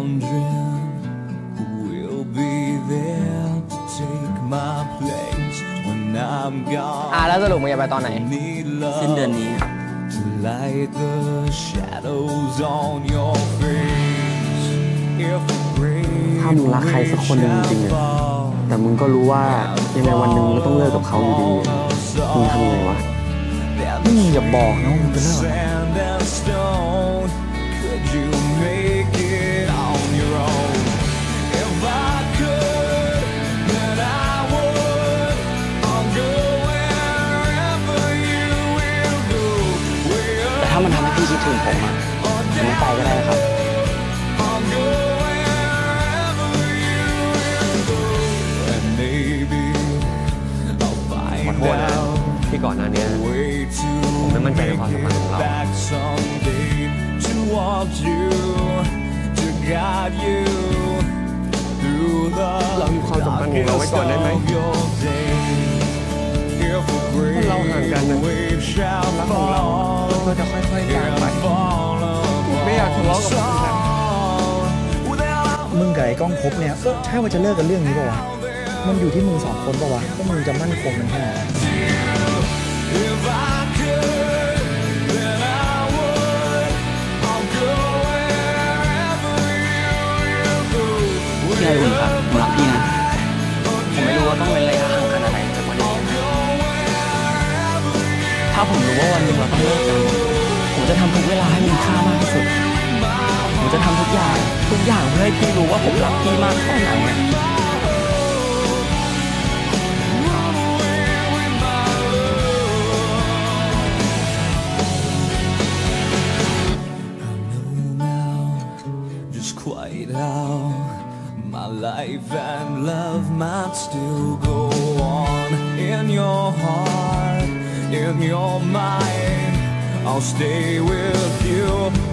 wondering who will be there to take my place when I'm gone อะแล้วสรุปมึงจะไปตอนไหน Need สิ้น love เดือนนี้ to light the shadows on your face If a brave ถ้ามึงรักใครสักคนหนึ่งจริงๆอะ fall แต่มึงก็รู้ว่ายังไงวันหนึ่งมึงก็ต้องเลิกกับเขาอยู่ดีมึงทำไงวะ then อย่าบอกนะว่ามึงจะเลิก sand and stone พี่คิดถึงผมอะผมไม่ไปก็ได้นะครับ I'll go wherever you will go. And maybe I'll ขอ find โทษนะ out. ที่ก่อนหน้านี้ way to ผมไม่มั่นใจในความสัมพันธ์ของเรา back someday to want you to guide you through the เรามีความสัมพันธ์ของเราไว้ก่อนได้ไหม darkest of your days. If a great เราห่างกันนะ wave shall รักของเรา fall, ก็จะ ค่อยๆจางไป and fall ไม่อยากทะเลาะกับมึงนะ without มึงกับไอ้ก้องพบเนี่ยก็ใช่ว่าจะเลิกกันเรื่องนี้ป่าวะมันอยู่ที่มึงสองคนป่าวะว่ามึงจะมั่นคงกันแค่ไหน If I could, then I would. I'll go wherever you will go. พี่ไออุ่นครับผมรักพี่นะ ผมไม่รู้ว่าต้องเว้นระยะห่างขนาดไหนจากวันนี้ถ้าผมรู้ว่าวันหนึ่งเราต้องเลิกกันผม จะทำทุกเวลาให้มีค่ามากที่สุด ผมจะทำทุกอย่างทุกอย่างเพื่อให้พี่รู้ว่าผมรักพี่มากแค่ไหนอะ Just quite how my life and love might still go on in your heart, in your mind. I'll stay with you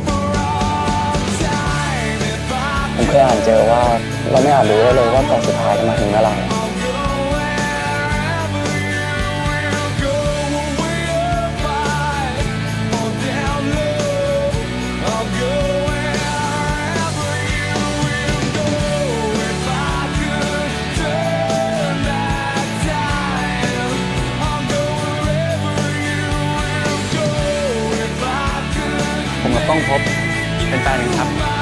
for all time. If I ผมเคยอ่านเจอว่าเราไม่อาจรู้ได้เลยว่าตอนสุดท้ายจะมาถึงเมื่อไหร่ ต้องพบเป็นแฟนกันครับ